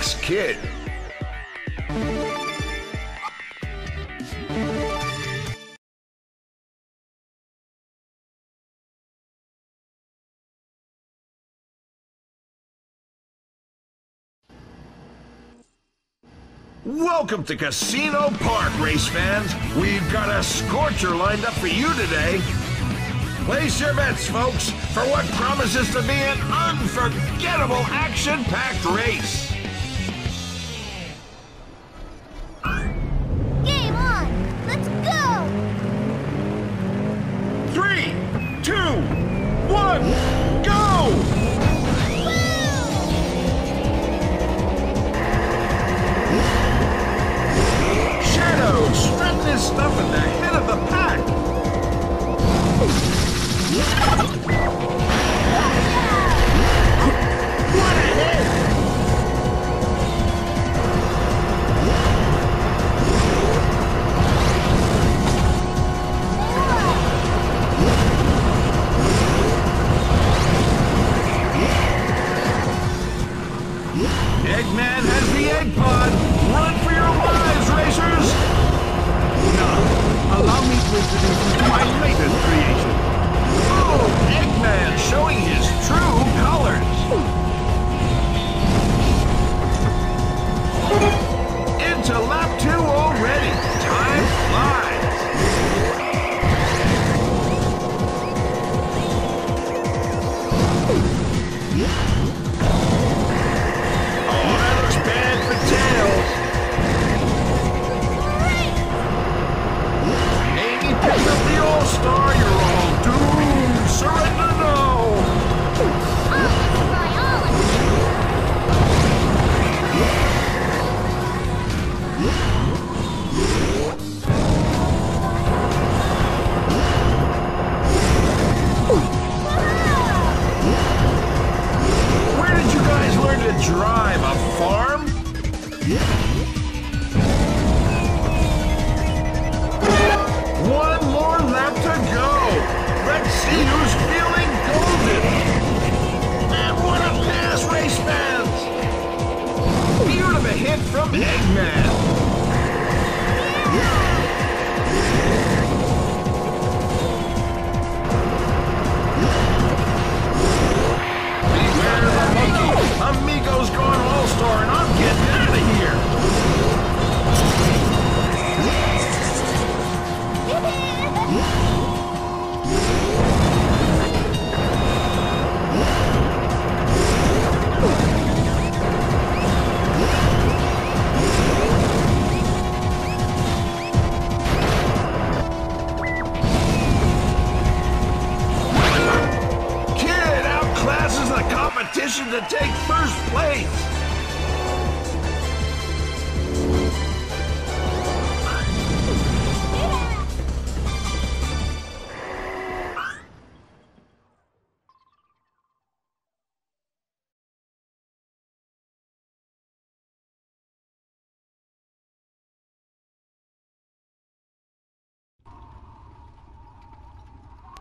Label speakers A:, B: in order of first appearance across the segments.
A: Alex Kidd. Welcome to Casino Park, race fans. We've got a scorcher lined up for you today. Place your bets, folks, for what promises to be an unforgettable action-packed race. three, two, one.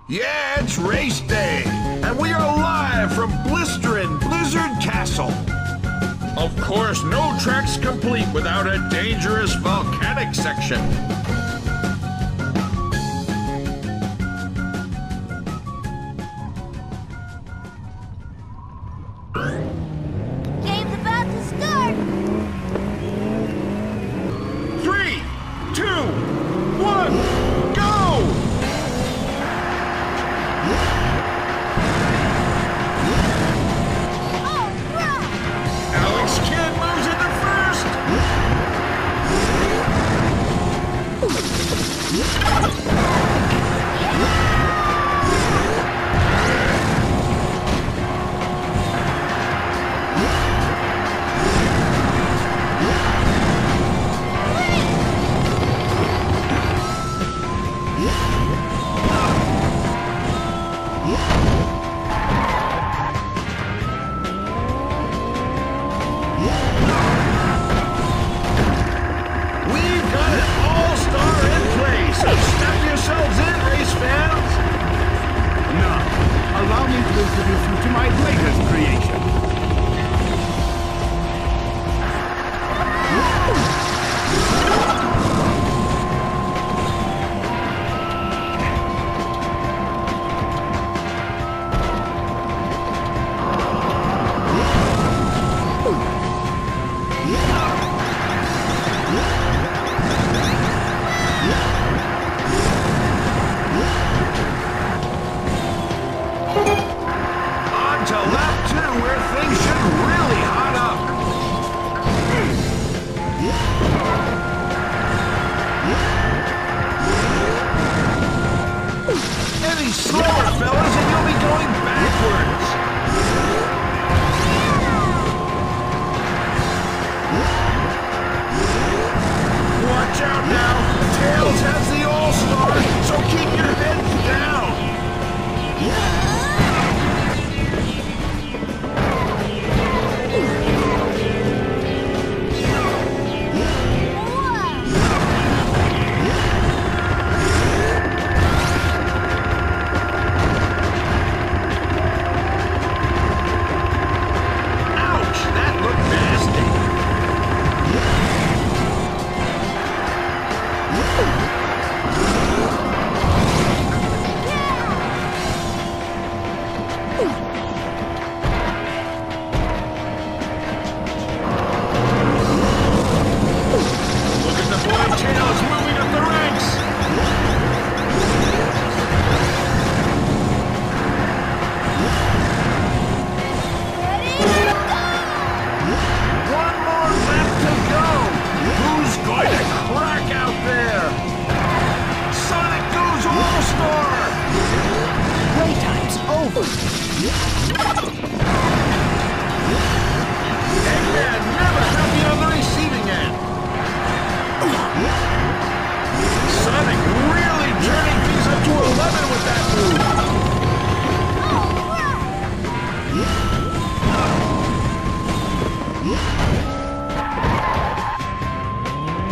A: Yeah, it's race day, and we are live from blistering Blizzard Castle. Of course, no track's complete without a dangerous volcanic section.
B: Oh!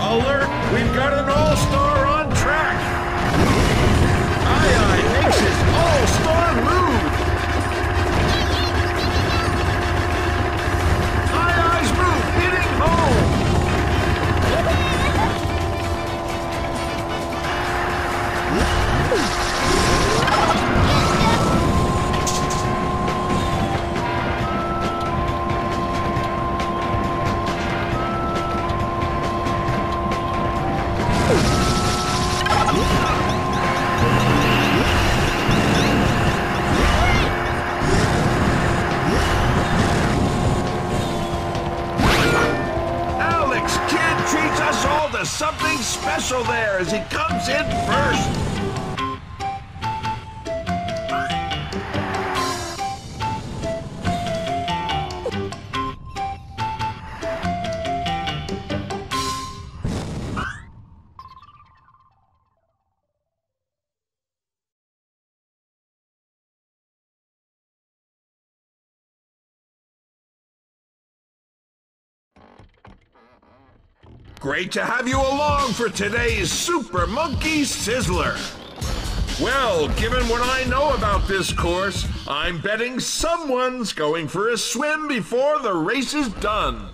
A: Alert! We've got an all-star to something special there as he comes in first. Great to have you along for today's Super Monkey Sizzler. Well, given what I know about this course, I'm betting someone's going for a swim before the race is done.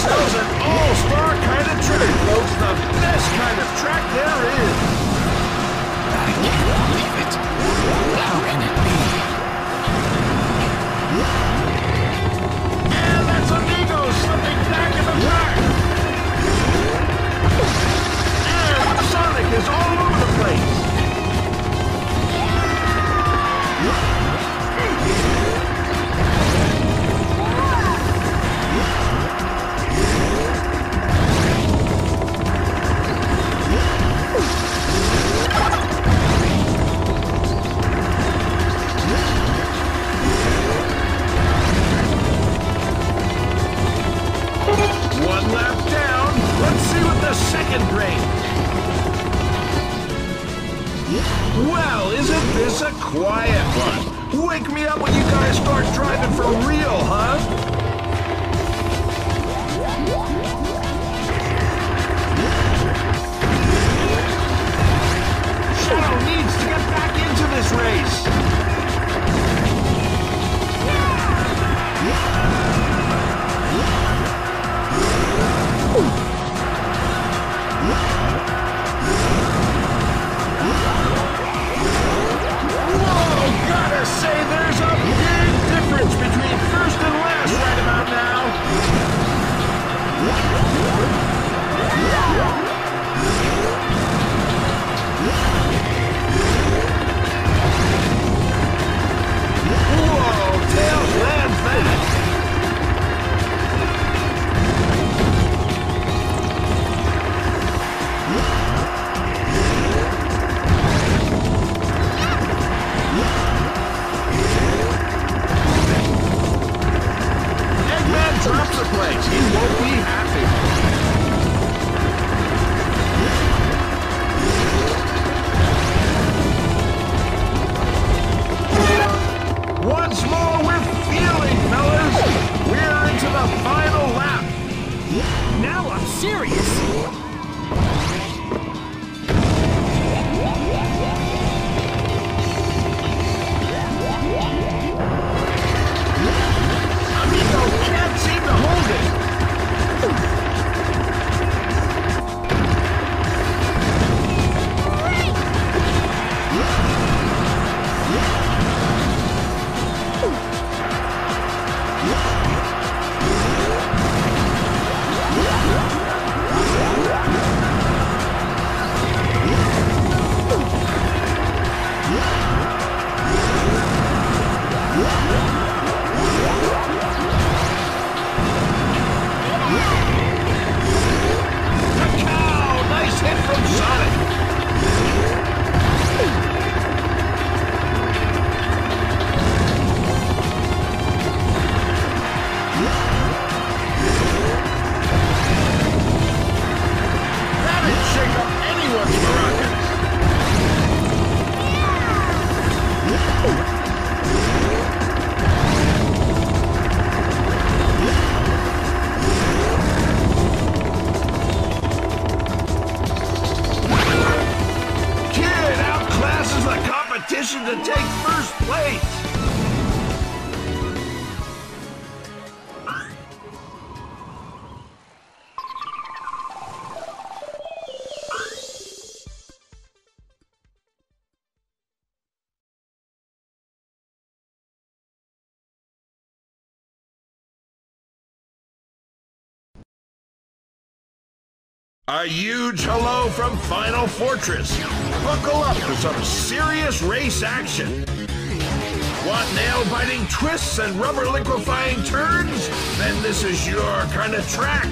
A: Ourselves an all-star kind of track, folks. The best kind of track there is.
C: I can't believe it. How can it be?
A: And that's Amigo slipping back in the track. And Sonic is all over the place. quiet one. Wake me up when you guys start driving for real, huh? Shadow needs to get back into this race. Woo! take first place. A huge hello from Final Fortress. Buckle up for some serious race action. Want nail-biting twists and rubber liquefying turns? Then this is your kind of track.